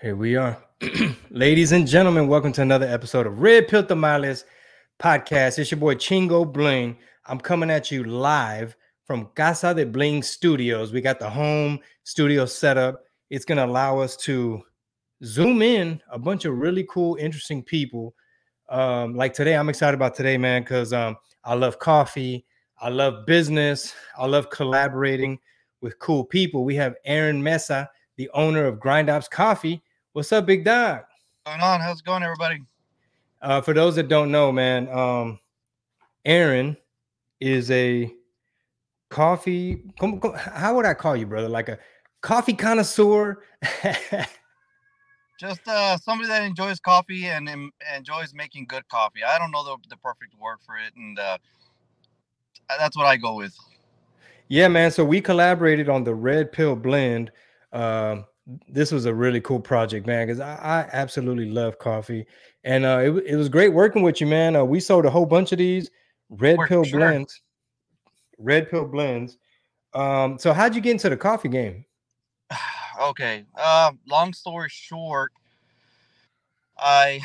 Here we are. Ladies and gentlemen, welcome to another episode of Red Pill Tamales podcast. It's your boy Chingo Bling. I'm coming at you live from Casa de Bling Studios. We got the home studio setup. It's going to allow us to zoom in a bunch of really cool, interesting people. Um, like today, I'm excited about today, man, because um, I love coffee. I love business. I love collaborating with cool people. We have Aaron Mesa, the owner of Grind Ops Coffee What's up, big dog? What's going on? How's it going, everybody? Uh, for those that don't know, man, um, Aaron is a coffee. How would I call you, brother? Like a coffee connoisseur. Just uh, somebody that enjoys coffee and, and, enjoys making good coffee. I don't know the, the perfect word for it, and uh, that's what I go with. Yeah, man. So we collaborated on the Red Pill blend. Um, this was a really cool project, man, because I, I, absolutely love coffee. And uh, it, it was great working with you, man. Uh, we sold a whole bunch of these red pill sure. blends. Red pill blends. Um, so how'd you get into the coffee game? okay. Uh, long story short, I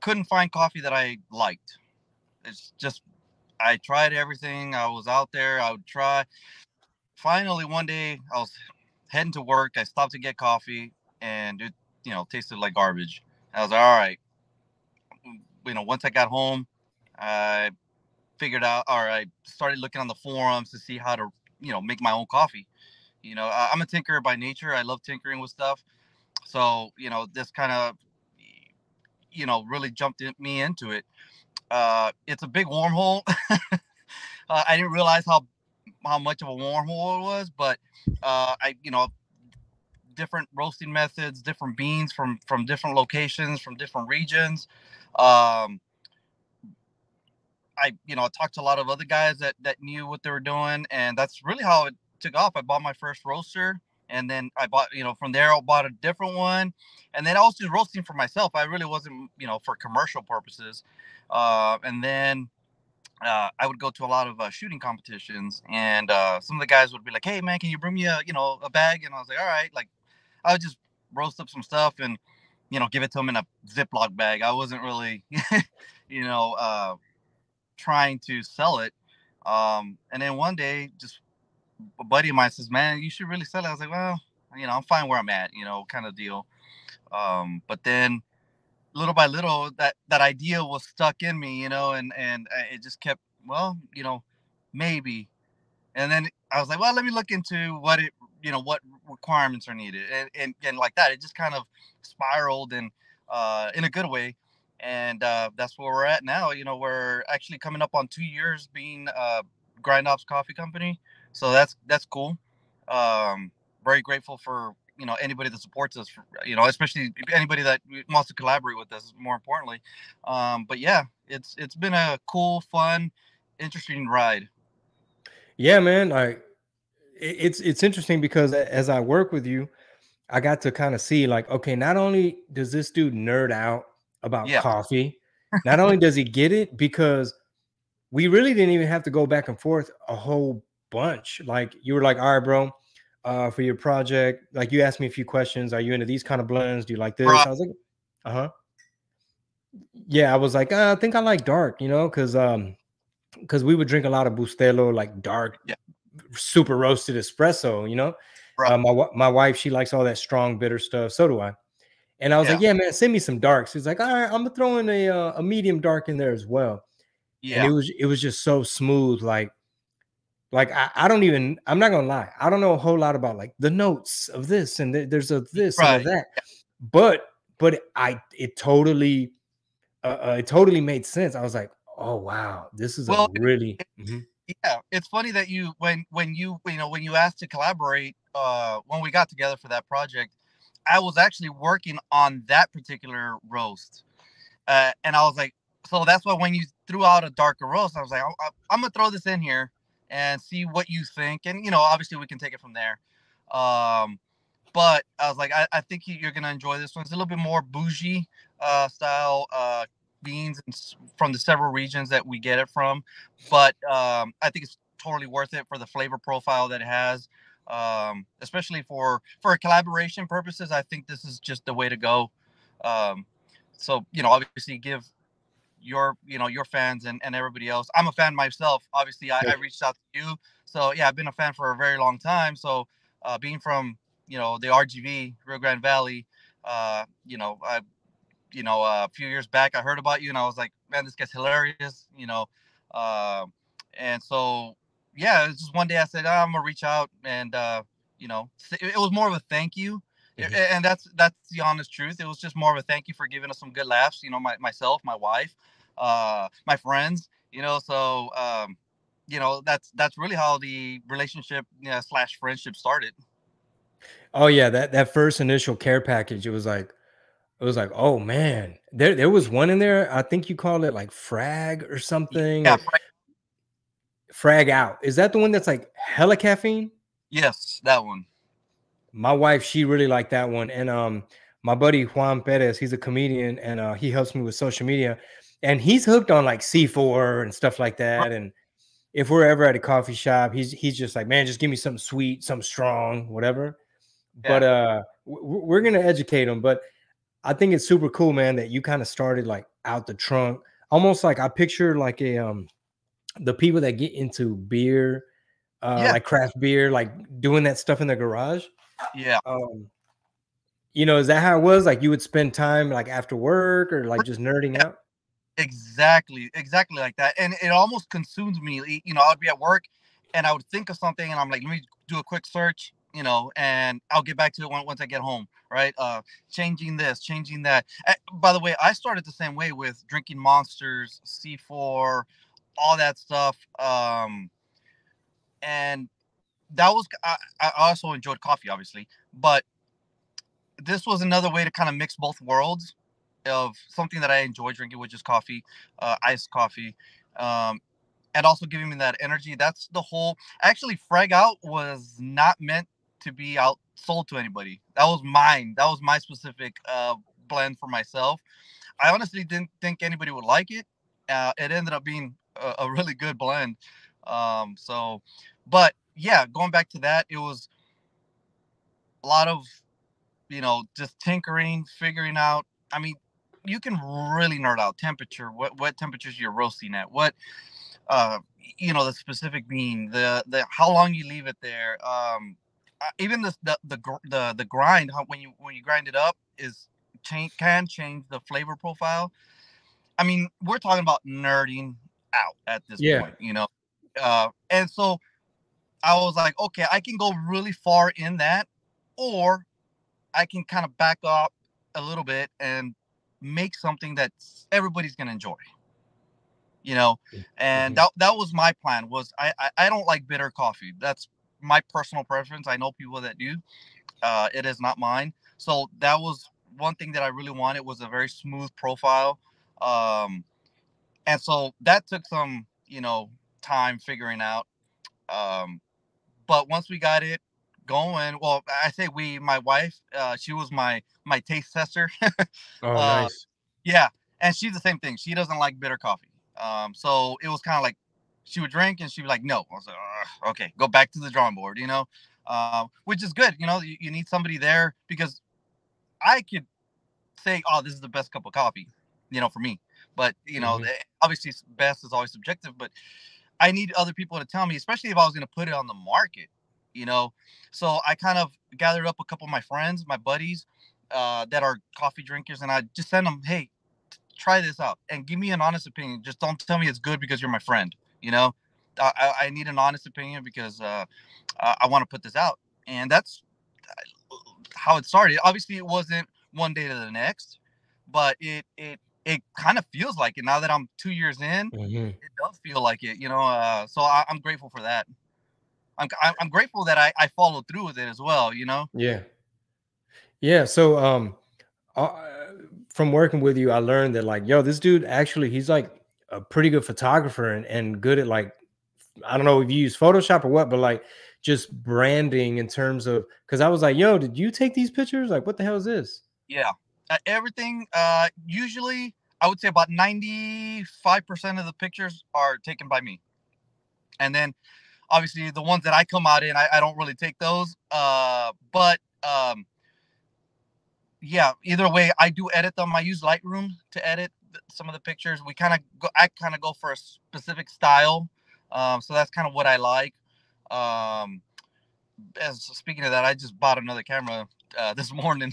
couldn't find coffee that I liked. It's just I tried everything. I was out there. I would try. Finally, one day I was heading to work. I stopped to get coffee, and it, you know, tasted like garbage. I was like, all right. You know, once I got home, I figured out, or I started looking on the forums to see how to, you know, make my own coffee. You know, I'm a tinkerer by nature. I love tinkering with stuff. So, you know, this kind of, you know, really jumped in, me into it. Uh, it's a big wormhole. uh, I didn't realize how how much of a wormhole it was, but uh, I you know different roasting methods, different beans from from different locations, from different regions. Um, I you know I talked to a lot of other guys that that knew what they were doing, and that's really how it took off. I bought my first roaster, and then I bought you know from there I bought a different one, and then I was just roasting for myself. I really wasn't you know for commercial purposes, uh, and then uh, I would go to a lot of uh, shooting competitions, and uh, some of the guys would be like, "Hey, man, can you bring me a you know a bag?" And I was like, "All right." Like, I would just roast up some stuff and you know give it to them in a Ziploc bag. I wasn't really, you know, uh, trying to sell it. Um, and then one day, just a buddy of mine says, "Man, you should really sell it." I was like, "Well, you know, I'm fine where I'm at," you know, kind of deal. Um, but then little by little that that idea was stuck in me you know and and it just kept well you know maybe. And then i was like well let me look into what it you know what requirements are needed. And and, and like that it just kind of spiraled and uh in a good way. And uh that's where we're at now you know we're actually coming up on two years being uh grind ops coffee company. So that's that's cool. Um very grateful for you know anybody that supports us you know especially anybody that wants to collaborate with us more importantly. Um but yeah it's it's been a cool fun interesting ride. Yeah man like it's it's interesting because as i work with you i got to kind of see like okay not only does this dude nerd out about yeah. coffee not only does he get it because we really didn't even have to go back and forth a whole bunch. Like you were like all right bro uh, for your project? Like you asked me a few questions. Are you into these kind of blends? Do you like this? I was like, uh huh. Yeah, I was like, uh, I think I like dark, you know, because um, because we would drink a lot of Bustelo, like dark, yeah. super roasted espresso, you know. Uh, my my wife, she likes all that strong bitter stuff. So do I. And I was yeah. like, yeah, man, send me some darks. He's like, all right, I'm gonna throw in a uh, a medium dark in there as well. Yeah. And it was it was just so smooth, like like I, I, don't even i'm not gonna lie i don't know a whole lot about like the notes of this and th- there's a this right. and that but but i it totally uh, uh, it totally made sense i was like oh wow this is well, a really it, mm-hmm. yeah it's funny that you when when you you know when you asked to collaborate uh when we got together for that project i was actually working on that particular roast uh and i was like so that's why when you threw out a darker roast i was like I, i'm gonna throw this in here and see what you think. And you know, obviously we can take it from there. Um, but I was like, I, I think you're gonna enjoy this one. It's a little bit more bougie uh, style uh, beans from the several regions that we get it from. But um, I think it's totally worth it for the flavor profile that it has. um, especially for for collaboration purposes. I think this is just the way to go. Um, so you know, obviously, give your you know your fans and, and everybody else. I'm a fan myself. Obviously, I, I reached out to you. So yeah, I've been a fan for a very long time. So uh, being from you know the RGV Rio Grande Valley, uh, you know I you know uh, a few years back I heard about you and I was like, man, this gets hilarious. You know, uh, and so yeah, it's just one day I said oh, I'm gonna reach out and uh, you know it was more of a thank you. Mm-hmm. And that's that's the honest truth. It was just more of a thank you for giving us some good laughs. You know, my myself, my wife, uh, my friends. You know, so um, you know that's that's really how the relationship you know, slash friendship started. Oh yeah, that that first initial care package, it was like it was like, oh man, there there was one in there. I think you called it like frag or something. Yeah, frag. frag out. Is that the one that's like hella caffeine? Yes, that one. My wife, she really liked that one. And um, my buddy Juan Perez, he's a comedian and uh, he helps me with social media. And he's hooked on like C4 and stuff like that. And if we're ever at a coffee shop, he's he's just like, man, just give me something sweet, something strong, whatever. Yeah. But uh, we're gonna educate them. But I think it's super cool, man, that you kind of started like out the trunk, almost like I picture like a um the people that get into beer, uh, yeah. like craft beer, like doing that stuff in the garage. Yeah. Um, you know, is that how it was? Like you would spend time like after work or like just nerding out? Exactly, exactly like that. And it almost consumes me. You know, I would be at work and I would think of something and I'm like, let me do a quick search, you know, and I'll get back to it once I get home, right? Uh changing this, changing that. By the way, I started the same way with drinking monsters, C4, all that stuff. Um and that was I, I also enjoyed coffee, obviously, but this was another way to kind of mix both worlds of something that I enjoy drinking, which is coffee, uh, iced coffee, um, and also giving me that energy. That's the whole. Actually, Frag Out was not meant to be out sold to anybody. That was mine. That was my specific uh, blend for myself. I honestly didn't think anybody would like it. Uh, it ended up being a, a really good blend. Um, so, but yeah, going back to that, it was a lot of you know just tinkering, figuring out. I mean, you can really nerd out temperature, what what temperatures you're roasting at, what uh you know the specific bean, the the how long you leave it there. Um, uh, even the the the the, the grind, how when you when you grind it up is change can change the flavor profile. I mean, we're talking about nerding out at this yeah. point, you know. Uh, and so I was like, okay, I can go really far in that, or I can kind of back up a little bit and make something that everybody's gonna enjoy. You know, and mm-hmm. that that was my plan. Was I, I I don't like bitter coffee. That's my personal preference. I know people that do. Uh, it is not mine. So that was one thing that I really wanted was a very smooth profile. Um, and so that took some, you know, time figuring out. Um, but once we got it going, well, I say we, my wife, uh, she was my my taste tester. oh, uh, nice. Yeah, and she's the same thing. She doesn't like bitter coffee. Um, so it was kind of like she would drink and she'd be like, no. I was like, okay, go back to the drawing board, you know, uh, which is good. You know, you, you need somebody there because I could say, oh, this is the best cup of coffee, you know, for me. But you know, mm-hmm. obviously, best is always subjective. But I need other people to tell me, especially if I was going to put it on the market, you know. So I kind of gathered up a couple of my friends, my buddies, uh, that are coffee drinkers, and I just send them, hey, try this out and give me an honest opinion. Just don't tell me it's good because you're my friend. You know, I, I need an honest opinion because uh, I want to put this out, and that's uh, how it started. Obviously, it wasn't one day to the next, but it it it kind of feels like it now that I'm two years in. Mm-hmm. It does feel like it, you know. Uh, so I, am grateful for that. I'm I'm grateful that I I followed through with it as well. You know. Yeah. Yeah. So um, uh, from working with you, I learned that like, yo, this dude actually he's like a pretty good photographer and, and good at like I don't know if you use Photoshop or what, but like just branding in terms of because I was like, yo, did you take these pictures? Like, what the hell is this? Yeah. Uh, everything uh usually I would say about 95% of the pictures are taken by me. And then obviously the ones that I come out in, I, I don't really take those. Uh, but um, yeah, either way, I do edit them. I use Lightroom to edit some of the pictures. We kind of go, I kind of go for a specific style. Um, so that's kind of what I like. Um, as speaking of that, I just bought another camera uh, this morning.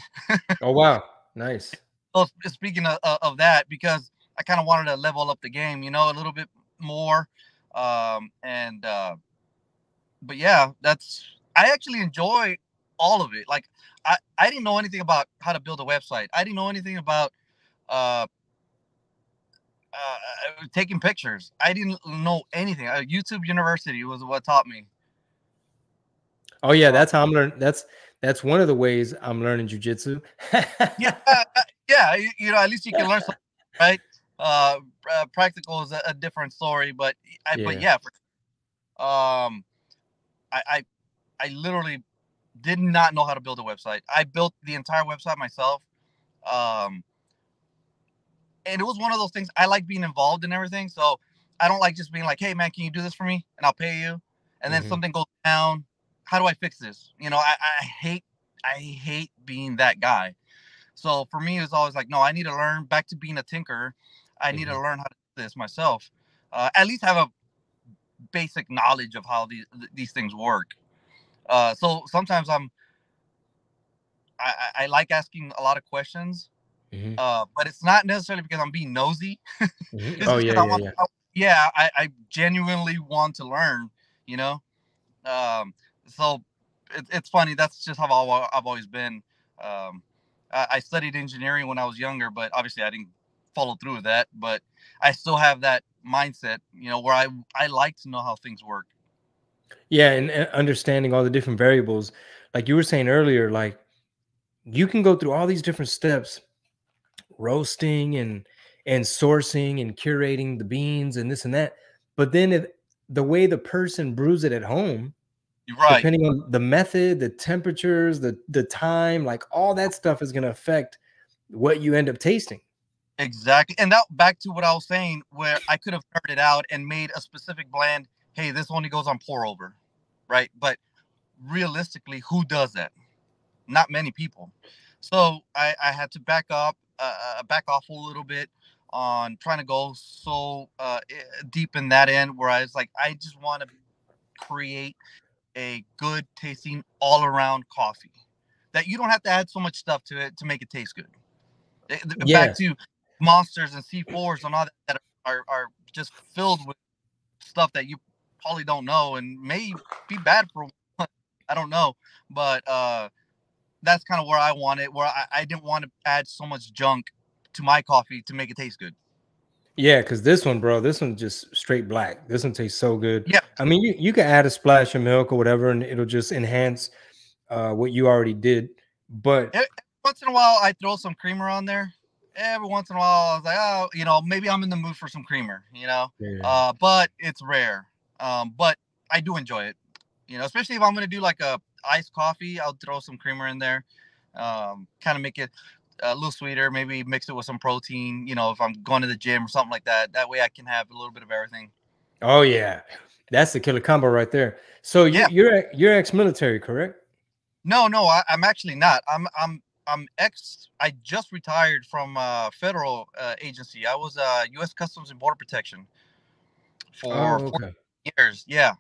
oh wow, nice. So speaking of, of that, because I kind of wanted to level up the game, you know, a little bit more. Um, and uh, but yeah, that's I actually enjoy all of it. Like I, I didn't know anything about how to build a website. I didn't know anything about uh, uh, taking pictures. I didn't know anything. Uh, YouTube University was what taught me. Oh yeah, that's how I'm learning. That's that's one of the ways I'm learning jujitsu. yeah, uh, yeah. You know, at least you can learn something, right? Uh, uh, practical is a, a, different story, but I, yeah. but yeah, for, um, I, I I literally did not know how to build a website. I built the entire website myself. Um, and it was one of those things I like being involved in everything. So I don't like just being like, hey man, can you do this for me? And I'll pay you. And then mm-hmm. something goes down. How do I fix this? You know, I, I hate I hate being that guy. So for me, it's always like, no, I need to learn back to being a tinker. I need mm-hmm. to learn how to do this myself. Uh, at least have a basic knowledge of how these these things work. Uh, so sometimes I'm I, I like asking a lot of questions, mm-hmm. uh, but it's not necessarily because I'm being nosy. mm-hmm. Oh yeah, yeah, want, yeah. yeah I, I genuinely want to learn. You know, um, so it, it's funny. That's just how I've always been. Um, I, I studied engineering when I was younger, but obviously I didn't follow through with that. But I still have that mindset, you know, where I I like to know how things work. Yeah, and, and understanding all the different variables, like you were saying earlier, like you can go through all these different steps, roasting and and sourcing and curating the beans and this and that. But then if the way the person brews it at home, You're right. depending on the method, the temperatures, the the time, like all that stuff is going to affect what you end up tasting. Exactly. And that back to what I was saying, where I could have started out and made a specific blend. Hey, this only goes on pour over, right? But realistically, who does that? Not many people. So I, I had to back up, uh, uh back off a little bit on trying to go so uh, deep in that end where I was like, I just want to create a good tasting all around coffee that you don't have to add so much stuff to it to make it taste good. Eh, yeah. Back to monsters and C4s and all that are, are just filled with stuff that you probably don't know and may be bad for I don't know. But uh that's kind of where I want it, where I, I didn't want to add so much junk to my coffee to make it taste good. Yeah, because this one, bro, this one just straight black. This one tastes so good. Yeah. I mean, you, you can add a splash of milk or whatever, and it'll just enhance uh, what you already did. But once in a while, I throw some creamer on there every once in a while I was like, oh, you know, maybe I'm in the mood for some creamer, you know. Yeah. Uh, but it's rare. Um, but I do enjoy it. You know, especially if I'm gonna do like a iced coffee, I'll throw some creamer in there. Um, kind of make it a little sweeter, maybe mix it with some protein, you know, if I'm going to the gym or something like that. That way I can have a little bit of everything. Oh yeah. That's the killer combo right there. So yeah. you're you're ex-military, correct? No, no, I, am actually not. I'm I'm I'm ex. I just retired from a federal uh, agency. I was uh, U.S. Customs and Border Protection for oh, okay. years. Yeah.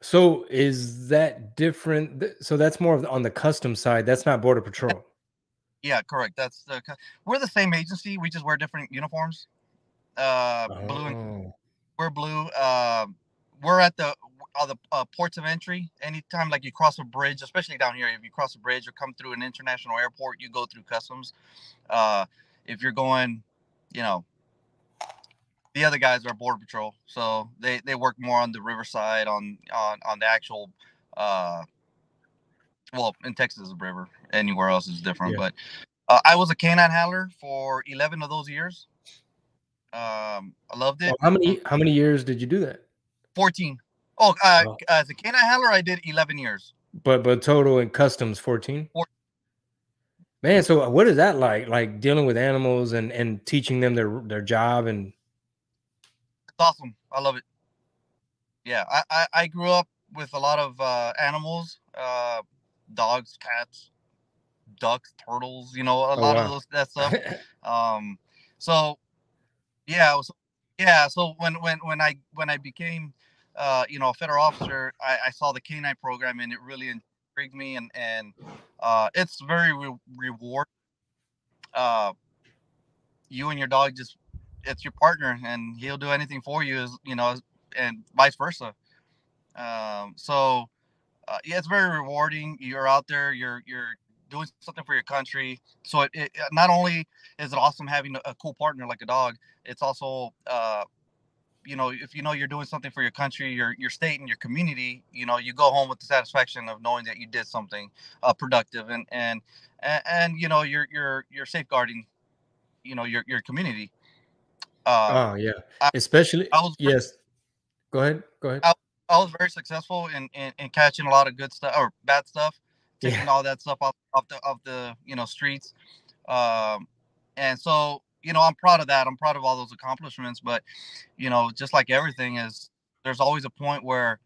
So is that different? So that's more on the custom side. That's not Border Patrol. Yeah, correct. That's the. We're the same agency. We just wear different uniforms. Uh, oh. blue and oh. we're blue. Uh, we're at the all the uh, ports of entry. Anytime like you cross a bridge, especially down here, if you cross a bridge or come through an international airport, you go through customs. Uh, if you're going, you know, the other guys are border patrol, so they they work more on the riverside, on on on the actual. Uh, well, in Texas is a river. Anywhere else is different, yeah. but uh, I was a canine handler for 11 of those years. Um, I loved it. Well, how many how many years did you do that? 14. Oh, uh, oh. as a canine handler, I did 11 years. But but total in customs 14? 14. Man, so what is that like? Like dealing with animals and and teaching them their their job and it's awesome. I love it. yeah. I, I, I grew up with a lot of uh, animals, uh, dogs, cats, ducks, turtles. You know, a oh, lot wow. of those that stuff. um, so yeah, was, yeah. So when when when I when I became uh, you know a federal officer, I, I saw the canine program and it really intrigued me and and uh, it's very re- reward. Uh, you and your dog just it's your partner and he'll do anything for you as you know and vice versa um, so uh, yeah it's very rewarding you're out there you're you're doing something for your country so it, it not only is it awesome having a, cool partner like a dog it's also uh, you know if you know you're doing something for your country your your state and your community you know you go home with the satisfaction of knowing that you did something uh, productive and and and, and you know you're you're you're safeguarding you know your your community. Uh, oh yeah, I, especially I was yes. Go ahead. Go ahead. I, I was very successful in, in, in catching a lot of good stuff or bad stuff, taking yeah. all that stuff off, off the off the you know streets, um, and so you know I'm proud of that. I'm proud of all those accomplishments. But you know, just like everything is, there's always a point where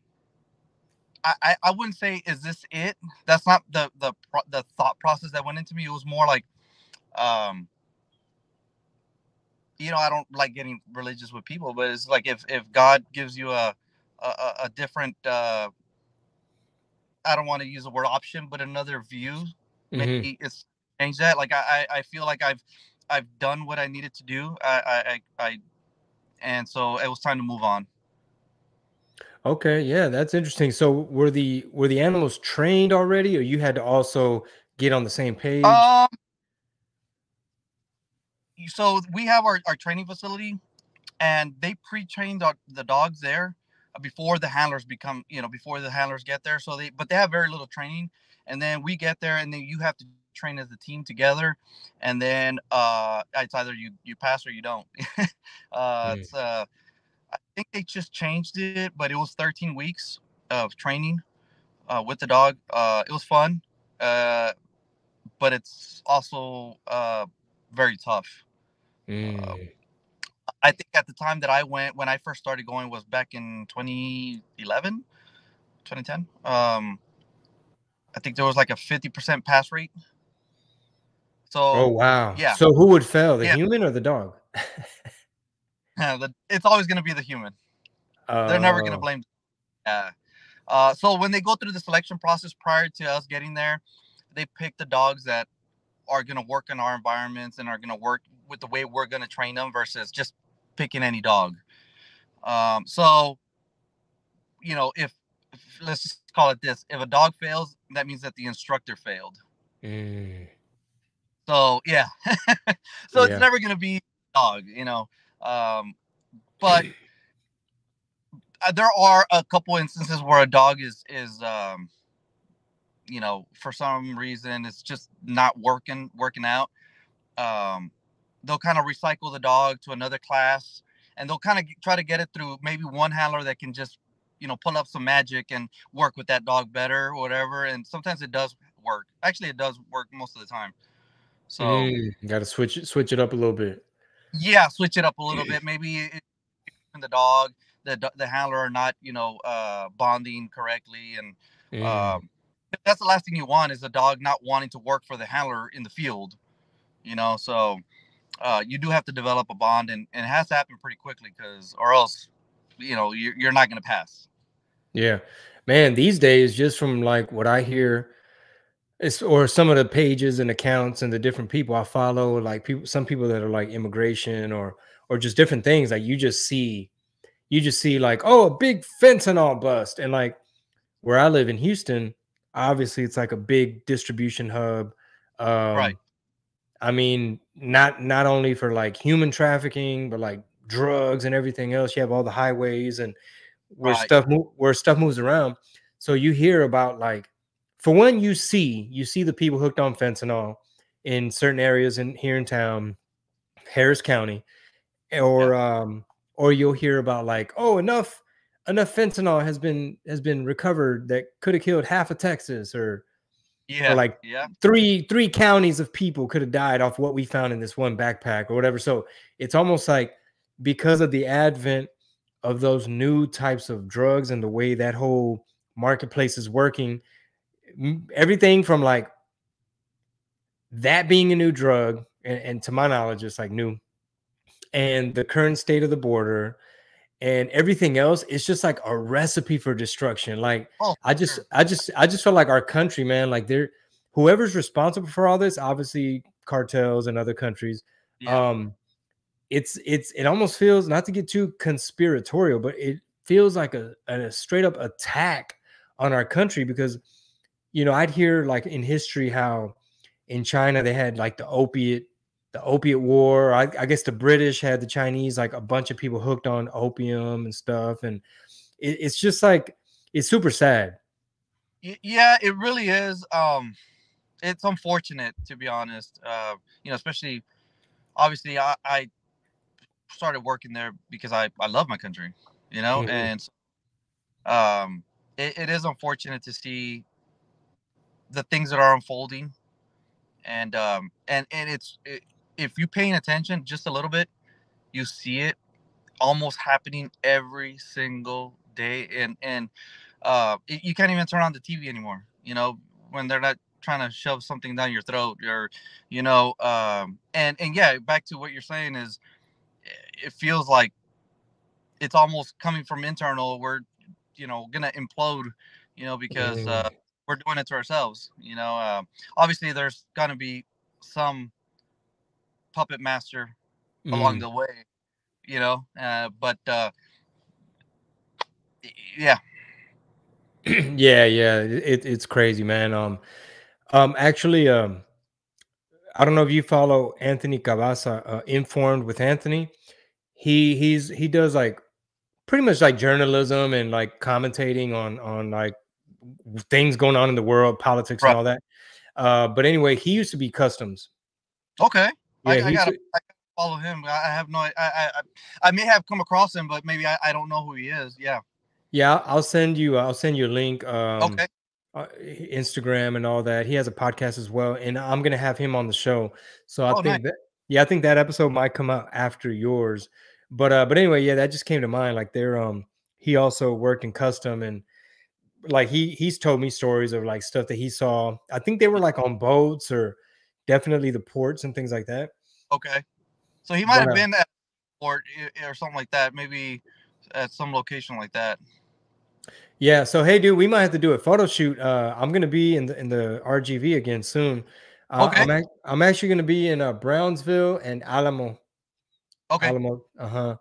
I, I, I wouldn't say is this it. That's not the the the thought process that went into me. It was more like, um, you know, I don't like getting religious with people, but it's like if if God gives you a a, a different uh I don't want to use the word option, but another view, mm-hmm. maybe it's change that. Like I I feel like I've I've done what I needed to do. I I I and so it was time to move on. Okay, yeah, that's interesting. So were the were the animals trained already, or you had to also get on the same page? Um, so we have our, our training facility and they pre-trained our, the dogs there before the handlers become you know before the handlers get there so they but they have very little training and then we get there and then you have to train as a team together and then uh it's either you you pass or you don't uh mm. it's uh i think they just changed it but it was 13 weeks of training uh with the dog uh it was fun uh but it's also uh very tough Mm. Um, I think at the time that I went, when I first started going, was back in 2011, 2010. Um, I think there was like a 50% pass rate. So, oh wow, yeah. So who would fail, the yeah. human or the dog? yeah, the, it's always going to be the human. They're never going to oh. blame. Yeah. Uh, so when they go through the selection process prior to us getting there, they pick the dogs that are going to work in our environments and are going to work with the way we're going to train them versus just picking any dog. Um, so, you know, if, if, let's just call it this: if a dog fails, that means that the instructor failed. Mm. So yeah, so yeah. it's never going to be dog, you know. Um, but uh, there are a couple instances where a dog is is um, you know for some reason it's just not working working out um, they'll kind of recycle the dog to another class and they'll kind of try to get it through maybe one handler that can just you know pull up some magic and work with that dog better or whatever and sometimes it does work. Actually it does work most of the time. So mm, got to switch it switch it up a little bit. Yeah switch it up a little bit. Maybe the dog the the handler are not you know uh bonding correctly and mm. um that's the last thing you want is a dog not wanting to work for the handler in the field you know so uh, you do have to develop a bond and, and it has to happen pretty quickly because or else you know you're, you're not going to pass. Yeah. Man these days just from like what i hear it's or some of the pages and accounts and the different people i follow like people some people that are like immigration or or just different things like you just see you just see like oh a big fentanyl bust and like where i live in houston obviously it's like a big distribution hub. Um, right. I mean, not not only for like human trafficking, but like drugs and everything else. You have all the highways and where right. stuff where stuff moves around. So you hear about like, for one, you see you see the people hooked on fentanyl in certain areas in here in town, Harris County, or yeah. um, or you'll hear about like, oh, enough enough fentanyl has been has been recovered that could have killed half of Texas, or yeah. Or like yeah. three three counties of people could have died off what we found in this one backpack or whatever. So it's almost like because of the advent of those new types of drugs and the way that whole marketplace is working. Everything from like that being a new drug, and, and to my knowledge, it's like new, and the current state of the border and everything else it's just like a recipe for destruction like oh, i just sure. i just i just felt like our country man like they're whoever's responsible for all this obviously cartels and other countries yeah. um it's it's it almost feels not to get too conspiratorial, but it feels like a, a straight up attack on our country because you know I'd hear like in history how in China they had like the opiate the opiate war. I, I, guess the British had the Chinese like a bunch of people hooked on opium and stuff, and it, it's just like it's super sad. Yeah, it really is. Um, it's unfortunate to be honest. Uh, you know, especially obviously I, I started working there because I, I love my country, you know, mm-hmm. and um, it, it is unfortunate to see the things that are unfolding, and um, and and it's it, if you're paying attention just a little bit, you see it almost happening every single day, and and uh, it, you can't even turn on the TV anymore, you know, when they're not trying to shove something down your throat or you know um and and yeah back to what you're saying is it feels like it's almost coming from internal. We're, you know, gonna implode, you know, because uh, mm. we're doing it to ourselves. You know, uh, obviously there's gonna be some puppet master mm. along the way, you know, uh, but uh, yeah. yeah, yeah, it, it's crazy, man. Um, um, actually, um, I don't know if you follow Anthony Cavazza, uh, Informed with Anthony he he's he does like pretty much like journalism and like commentating on on like things going on in the world, politics right. and all that. Uh, but anyway, he used to be customs. Okay, yeah, I, I gotta, I follow him. I have no, I, I, I may have come across him, but maybe I, I don't know who he is. Yeah. Yeah, I'll send you. I'll send you a link. Um, okay. Uh, Instagram and all that. He has a podcast as well, and I'm gonna have him on the show. So I oh, think nice. that yeah, I think that episode might come out after yours. But uh, but anyway, yeah, that just came to mind. Like they're um he also worked in custom and like he he's told me stories of like stuff that he saw. I think they were like on boats or definitely the ports and things like that. Okay. So he might but, have uh been at port or something like that, maybe at some location like that. Yeah. So hey, dude, we might have to do a photo shoot. Uh, I'm gonna be in the in the RGV again soon. Uh, okay. I'm, I'm actually gonna be in uh, Brownsville and Alamo. Okay. Alamo, uh huh.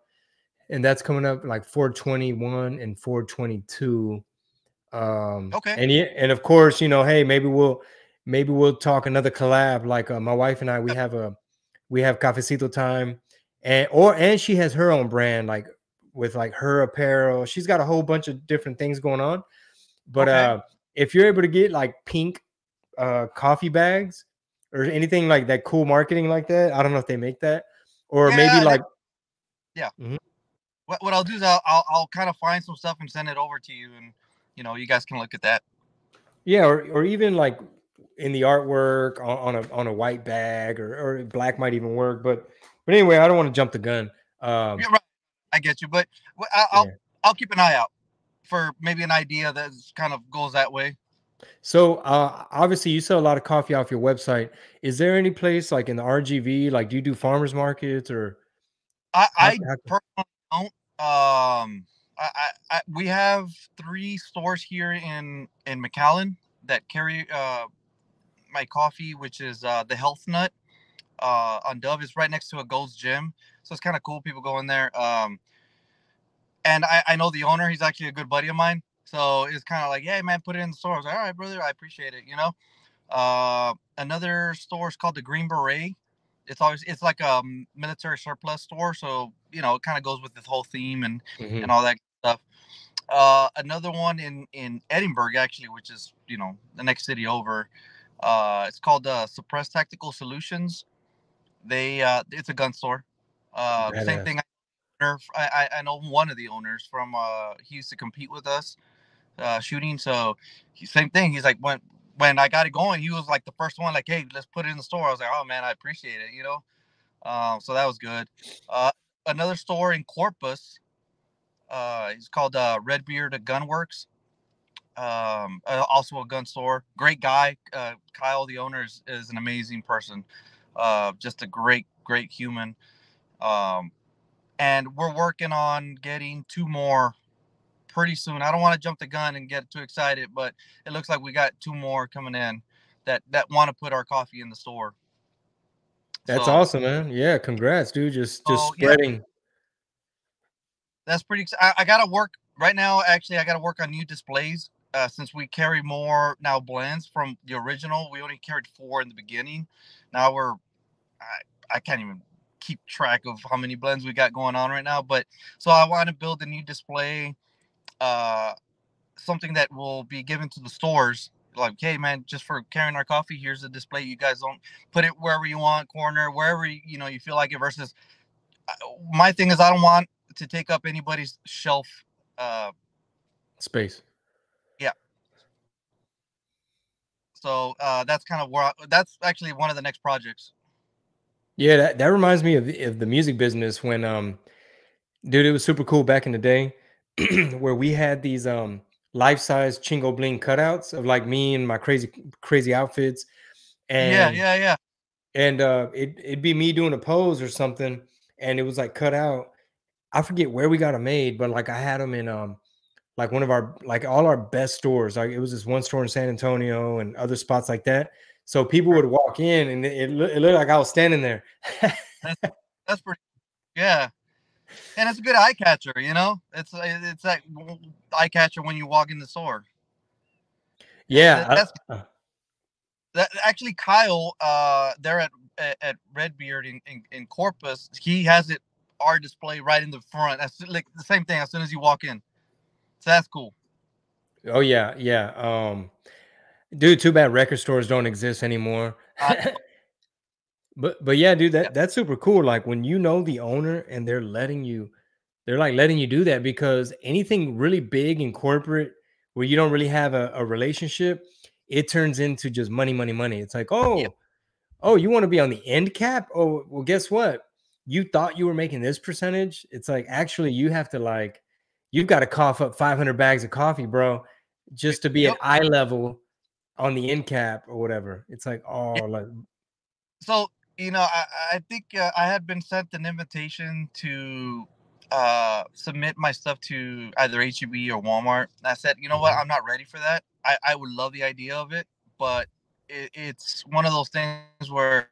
And that's coming up like 421 and 422. Um, okay. And yeah, and of course, you know, hey, maybe we'll maybe we'll talk another collab. Like uh, my wife and I, we have a we have cafecito time, and or and she has her own brand, like with like her apparel. She's got a whole bunch of different things going on. But okay. uh, if you're able to get like pink uh coffee bags or anything like that, cool marketing like that, I don't know if they make that or yeah, maybe like yeah. Mm-hmm. What, what I'll do is I'll, I'll, I'll kind of find some stuff and send it over to you, and you know you guys can look at that. Yeah, or or even like in the artwork on, on a on a white bag or or black might even work. But but anyway, I don't want to jump the gun. Um, right. I get you, but I'll yeah. I'll keep an eye out for maybe an idea that kind of goes that way. So uh, obviously you sell a lot of coffee off your website. Is there any place like in the RGV, like do you do farmers markets or? I, I personally don't. Um, I, I, we have three stores here in in McAllen that carry uh my coffee, which is uh the Health Nut uh on Dove. is right next to a Gold's Gym, so it's kind of cool. People go in there. Um, and I, I know the owner. He's actually a good buddy of mine. So it's kind of like, hey man, put it in the store. I was like, all right, brother, I appreciate it. You know, uh, another store is called the Green Beret. It's always it's like a military surplus store, so you know it kind of goes with this whole theme and mm-hmm. and all that stuff. Uh, another one in in Edinburg actually, which is you know the next city over. Uh, it's called uh, Suppress Tactical Solutions. They uh, it's a gun store. Uh, same thing. I, I know one of the owners from uh he used to compete with us uh, shooting. So he, same thing. He's like, when when I got it going, he was like the first one, like, hey, let's put it in the store. I was like, oh man, I appreciate it, you know. Um, so that was good. Uh, another store in Corpus. Uh, he's called uh, Redbeard Gunworks. Um, uh, also a gun store. Great guy. Uh, Kyle, the owner, is, is an amazing person. Uh, just a great, great human. Um, and we're working on getting two more pretty soon. I don't want to jump the gun and get too excited, but it looks like we got two more coming in that that want to put our coffee in the store. That's so, awesome, man. Yeah, congrats, dude. Just just oh, spreading. Yeah. That's pretty. I, I got to work right now. Actually, I got to work on new displays uh, since we carry more now blends from the original. We only carried four in the beginning. Now we're I, I can't even keep track of how many blends we got going on right now. But so I want to build a new display, uh, something that will be given to the stores. Like, hey man, just for carrying our coffee, here's a display. You guys don't put it wherever you want, corner, wherever you, you know you feel like it. Versus, uh, my thing is I don't want to take up anybody's shelf uh, space. Yeah. So uh, that's kind of where I, that's actually one of the next projects. Yeah, that, that reminds me of the, of the music business when um dude, it was super cool back in the day where we had these um life-size chingo bling cutouts of like me and my crazy crazy outfits. And yeah, yeah, yeah. And uh it it'd be me doing a pose or something, and it was like cut out. I forget where we got them made, but like I had them in um like one of our like all our best stores. Like it was this one store in San Antonio and other spots like that. So people would walk in and it, it, looked like I was standing there. that's, that's pretty, yeah. And it's a good eye catcher, you know. It's it's that eye catcher when you walk in the store. Yeah, that's uh that actually Kyle. Uh, there at at Redbeard in, in, in Corpus, he has it our display right in the front. That's like the same thing as soon as you walk in. So that's cool. Oh yeah, yeah. Um, Dude, too bad record stores don't exist anymore. but but yeah, dude, that that's super cool. Like when you know the owner and they're letting you, they're like letting you do that because anything really big and corporate where you don't really have a, a relationship, it turns into just money, money, money. It's like, oh, yep. oh, you want to be on the end cap? Oh, well, guess what? You thought you were making this percentage. It's like actually you have to like, you've got to cough up 500 bags of coffee, bro, just to be yep. at eye level on the end cap or whatever. It's like, oh, like. So you know, I, I think uh, I had been sent an invitation to uh, submit my stuff to either HEB or Walmart. I said, you know what, mm-hmm. I'm not ready for that. I, I would love the idea of it, but it, it's one of those things where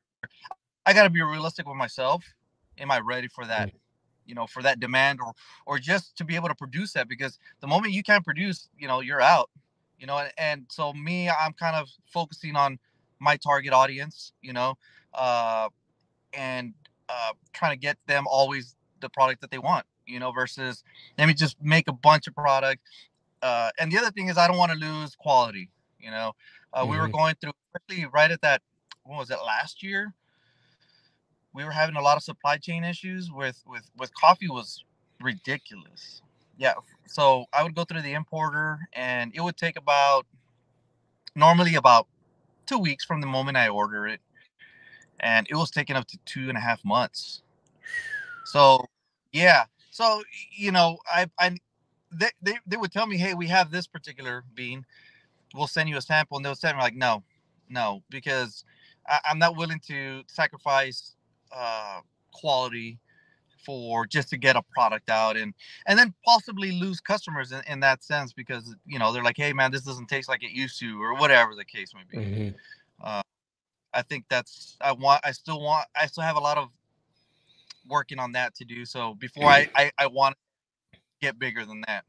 I got to be realistic with myself. Am I ready for that? You know, for that demand, or or just to be able to produce that, because the moment you can't produce, you know, you're out you know and, and so me i'm kind of focusing on my target audience you know uh and uh trying to get them always the product that they want you know versus let me just make a bunch of product uh and the other thing is i don't want to lose quality you know uh, mm-hmm. we were mm-hmm. going through especially right at that what was it last year we were having a lot of supply chain issues with with with coffee was ridiculous. Yeah so i would go through the importer and it would take about normally about two weeks from the moment i order it. And it was taking up to two and a half months. So yeah so you know i i they, they, they would tell me hey we have this particular bean. We'll send you a sample. And they'll send me like no no because I, am not willing to sacrifice uh quality for just to get a product out and and then possibly lose customers in, in that sense because you know they're like hey man this doesn't taste like it used to or whatever the case may be. Mm-hmm. uh, i think that's i want i still want i still have a lot of working on that to do so before i i, I want to get bigger than that.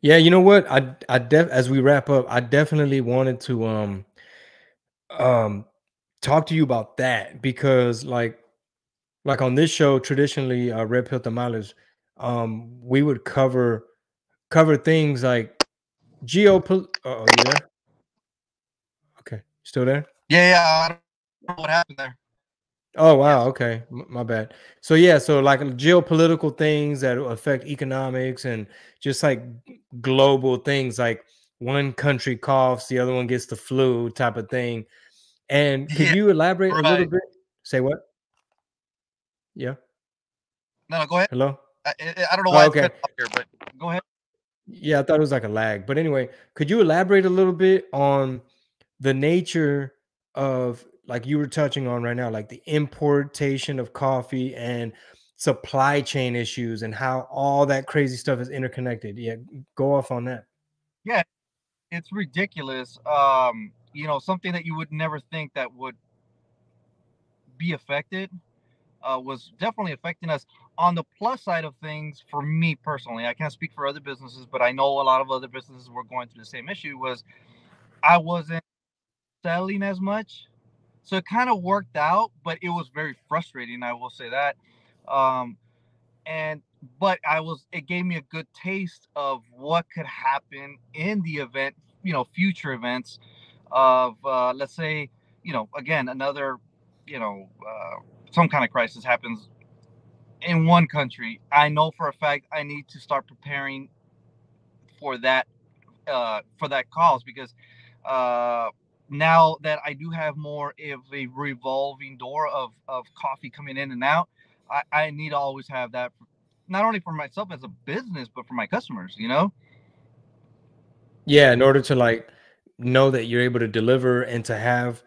Yeah you know what? I i def as we wrap up i definitely wanted to um um talk to you about that because like like on this show, traditionally, uh, Red Pill Tamales, um, we would cover cover things like geopolitical. Oh, you there? Okay, still there? Yeah, yeah. I don't know what happened there. Oh wow, okay, M- my bad. So yeah, so like geopolitical things that affect economics and just like global things, like one country coughs, the other one gets the flu, type of thing. And could yeah, you elaborate right. a little bit? Say what? Yeah. No, go ahead. Hello. I, I don't know why oh, okay. here, but go ahead. Yeah, I thought it was like a lag. But anyway, could you elaborate a little bit on the nature of like you were touching on right now, like the importation of coffee and supply chain issues and how all that crazy stuff is interconnected. Yeah, go off on that. Yeah, it's ridiculous. Um, you know, something that you would never think that would be affected uh, was definitely affecting us. On the plus side of things, for me personally, I can't speak for other businesses, but I know a lot of other businesses were going through the same issue. Was I wasn't selling as much, so it kind of worked out, but it was very frustrating. I will say that. Um, and but I was it gave me a good taste of what could happen in the event, you know, future events of uh, let's say, you know, again another, you know, uh, some kind of crisis happens in one country. I know for a fact I need to start preparing for that uh, for that cause because uh, now that I do have more of a revolving door of, of coffee coming in and out, I, I need to always have that not only for myself as a business, but for my customers, you know? Yeah, in order to like know that you're able to deliver and to have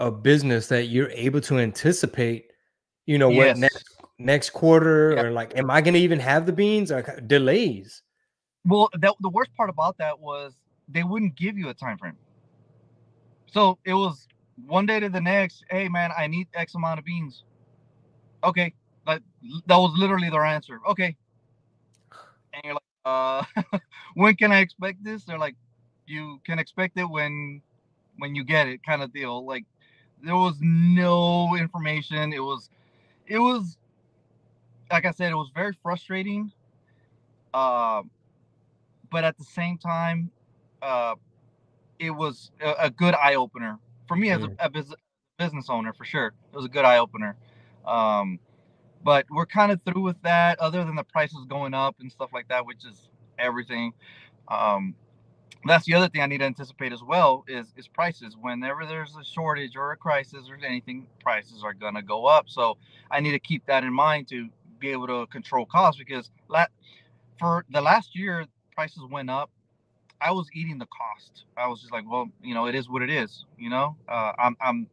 a business that you're able to anticipate, you know, yes. what next next quarter yeah. or like am I gonna even have the beans or delays? Well, that, the worst part about that was they wouldn't give you a time frame. So it was one day to the next, hey man, I need X amount of beans. Okay. That that was literally their answer. Okay. And you're like, uh when can I expect this? They're like, you can expect it when when you get it, kind of deal. Like there was no information. It was it was like I said, it was very frustrating. Uh, but at the same time, uh, it was a, a good eye opener for me as a, a business business owner for sure. It was a good eye opener. Um, but we're kind of through with that, other than the prices going up and stuff like that, which is everything. Um, that's the other thing I need to anticipate as well is is prices. Whenever there's a shortage or a crisis or anything, prices are gonna go up. So I need to keep that in mind to be able to control costs because la- for the last year prices went up I was eating the cost. I was just like, well, you know, it is what it is. You know, uh, I'm I'm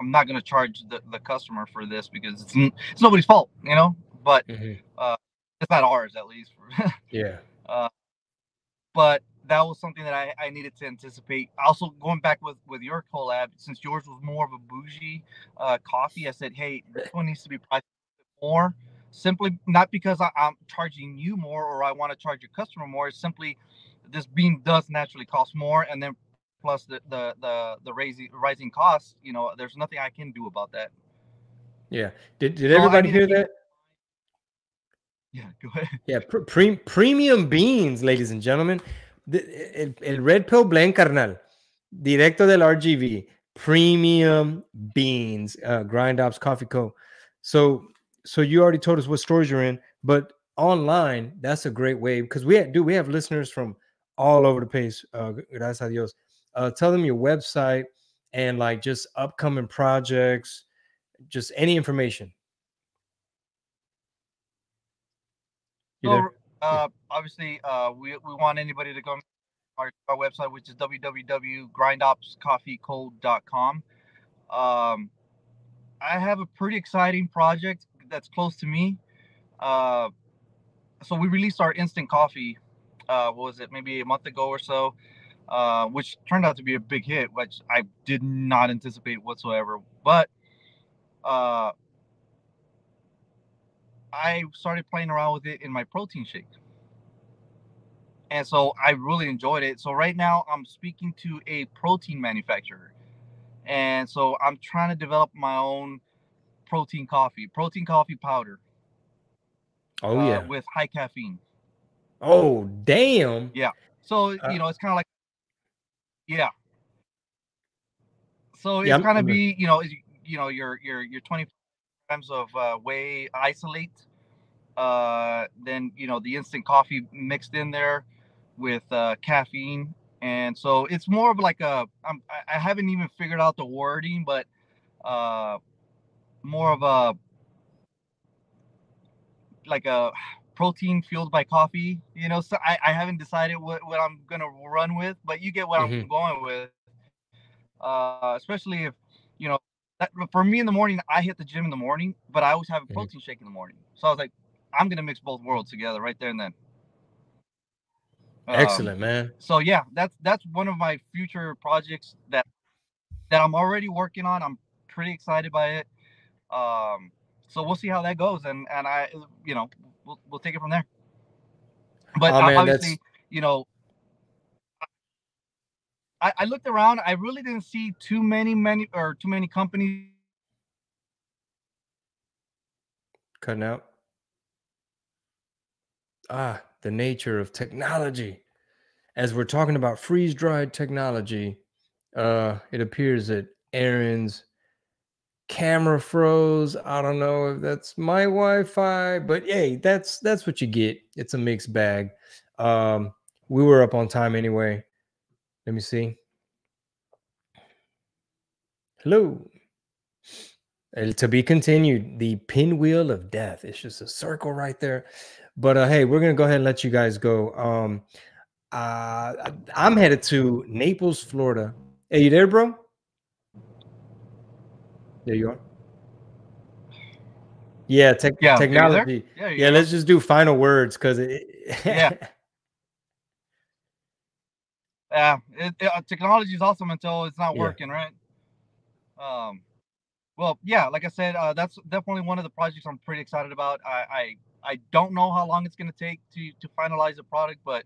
I'm not gonna charge the, the customer for this because it's it's nobody's fault. You know, but mm-hmm. uh, it's not ours at least. yeah. Uh, but that was something that I, I needed to anticipate. Also, going back with with your collab, since yours was more of a bougie uh, coffee, I said, hey, this one needs to be priced more. Simply not because I, I'm charging you more or I want to charge your customer more. It's simply this bean does naturally cost more, and then plus the the the, the raising rising costs, you know, there's nothing I can do about that. Yeah. Did did so everybody hear that? Yeah, go ahead. Yeah, pre- premium beans, ladies and gentlemen. El, el Red Pill Blend Carnal, directo del RGV, premium beans, uh, Grind Ops Coffee Co. So, so you already told us what stores you're in, but online, that's a great way because we do we have listeners from all over the place. Uh, gracias a Dios. Uh, tell them your website and like just upcoming projects, just any information. so, uh, obviously, uh, we, we want anybody to go to our, our website, which is www.grindopscoffeeco.com. Um, I have a pretty exciting project that's close to me. Uh, so we released our instant coffee uh, what was it, maybe a month ago or so, uh, which turned out to be a big hit, which I did not anticipate whatsoever. But uh, I started playing around with it in my protein shake. And so I really enjoyed it. So right now I'm speaking to a protein manufacturer. And so I'm trying to develop my own protein coffee, protein coffee powder. Oh, uh, yeah. With high caffeine. Oh, damn. Yeah. So, uh, you know, it's kind of like, yeah. So it's yeah, kind of be, you know, you know, your your your 20 grams of uh, whey isolate, uh, then you know the instant coffee mixed in there with uh, caffeine, and so it's more of like a. I'm, I haven't even figured out the wording, but uh, more of a like a protein fueled by coffee. You know, so I, I haven't decided what, what I'm gonna run with, but you get what mm-hmm. I'm going with. Uh, especially if that for me in the morning, I hit the gym in the morning, but I always have a mm-hmm. protein shake in the morning. So I was like, I'm gonna mix both worlds together right there and then. Excellent, um, man. So yeah, that's that's one of my future projects that that I'm already working on. I'm pretty excited by it. Um, so we'll see how that goes, and and I, you know, we'll we'll take it from there. But oh, man, obviously, that's... you know, I, I looked around. I really didn't see too many many or too many companies cutting out. Ah, the nature of technology. As we're talking about freeze dried technology, uh, it appears that Aaron's camera froze. I don't know if that's my Wi-Fi, but hey, that's that's what you get. It's a mixed bag. Um, we were up on time anyway. Let me see. Hello. to be continued. The pinwheel of death. It's just a circle right there. But uh, hey, we're gonna go ahead and let you guys go. Um, uh, I'm headed to Naples, Florida. Hey, you there, bro? There you are. Yeah, te- yeah technology. Yeah, yeah let's just do final words because it. yeah. Yeah, it, it, uh, technology is awesome until it's not yeah. working, right? Um, well, yeah, like I said, uh, that's definitely one of the projects I'm pretty excited about. I, I I don't know how long it's going to take to to finalize the product, but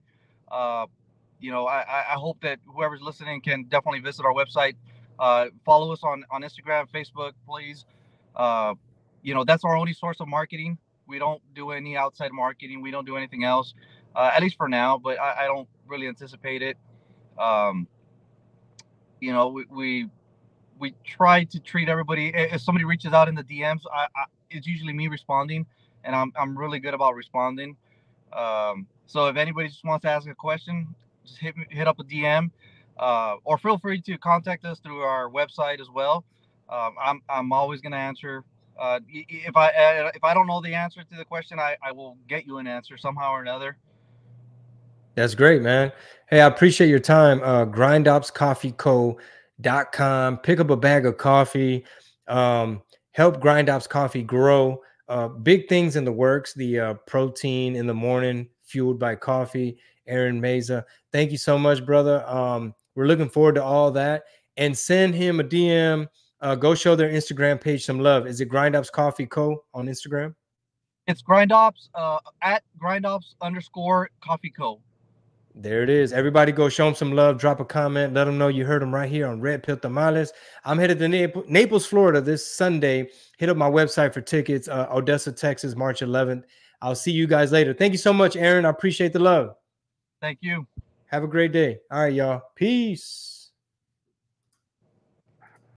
uh, you know, I, I hope that whoever's listening can definitely visit our website. Uh, follow us on on Instagram, Facebook, please. Uh, you know, that's our only source of marketing. We don't do any outside marketing. We don't do anything else, uh, at least for now. But I, I don't really anticipate it. Um, you know, we, we we try to treat everybody. If somebody reaches out in the DMs, I, I, it's usually me responding and I'm I'm really good about responding. Um, so if anybody just wants to ask a question, just hit hit up a DM, uh, or feel free to contact us through our website as well. Um, I'm I'm always going to answer. Uh, if I uh, if I don't know the answer to the question, I, I will get you an answer somehow or another. That's great, man. Hey, I appreciate your time. Uh, grindopscoffeeco.com. Pick up a bag of coffee. Um, help Grindops Coffee grow. Uh, big things in the works. The uh, protein in the morning, fueled by coffee. Aaron Meza, thank you so much, brother. Um, we're looking forward to all that. And send him a DM. Uh, go show their Instagram page some love. Is it Grindops Coffee Co. on Instagram? It's Grindops uh, at Grindops underscore Coffee Co. There it is. Everybody go show them some love. Drop a comment. Let them know you heard them right here on Red Pill Tamales. I'm headed to Naples, Naples, Florida this Sunday. Hit up my website for tickets. Uh, Odessa, Texas, March 11th. I'll see you guys later. Thank you so much, Aaron. I appreciate the love. Thank you. Have a great day. All right, y'all. Peace.